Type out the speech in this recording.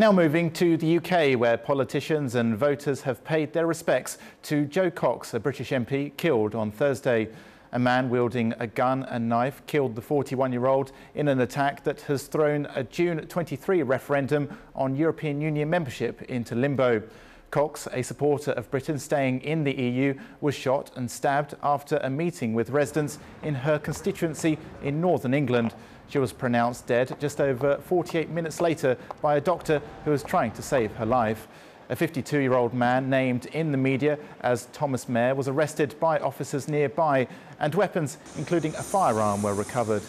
Now moving to the UK, where politicians and voters have paid their respects to Jo Cox, a British MP killed on Thursday. A man wielding a gun and knife killed the 41-year-old in an attack that has thrown a June 23 referendum on European Union membership into limbo. Cox, a supporter of Britain staying in the EU, was shot and stabbed after a meeting with residents in her constituency in northern England. She was pronounced dead just over 48 minutes later by a doctor who was trying to save her life. A 52-year-old man named in the media as Thomas Mair was arrested by officers nearby and weapons, including a firearm, were recovered.